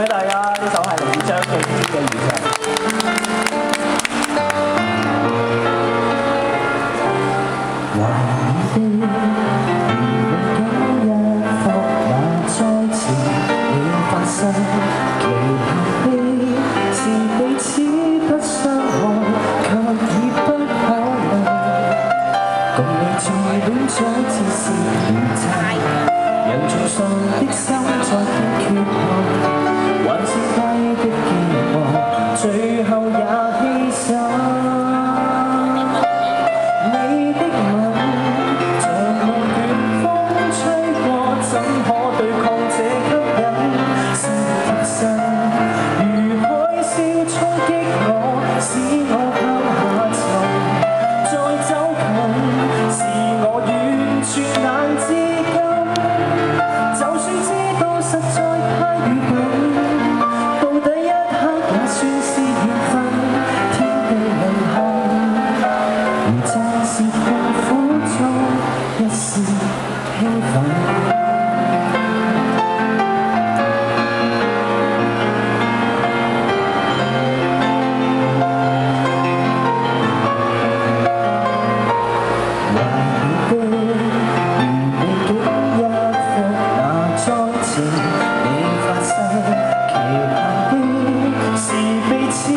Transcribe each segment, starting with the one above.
俾大家呢首係来自张敬轩嘅演唱怀缅的如未感一幅画再次会发生期盼的是彼此不相爱却已不可能共你再恋只是善良人从上的心再欠缺憾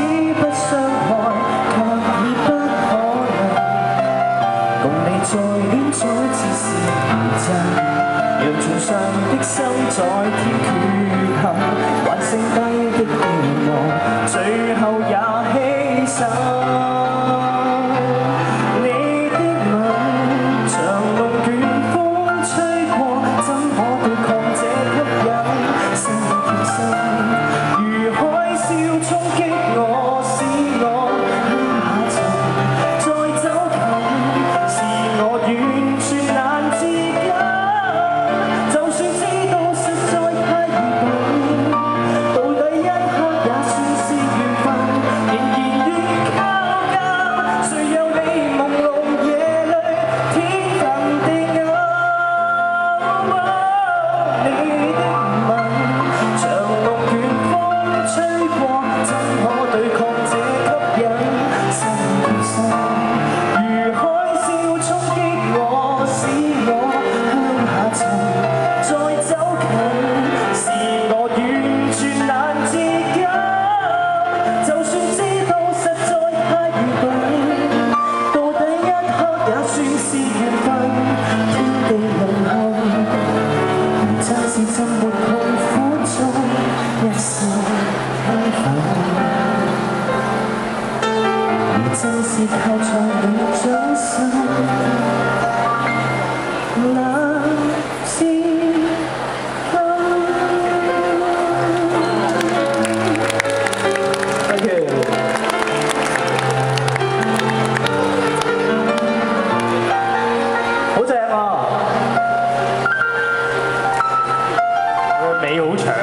只不相爱却已不可能共你再恋早是天真上的心在添缺陷。还剩低的希望赤天地沦陷余是浸没痛苦中一丝兴奋是靠在流程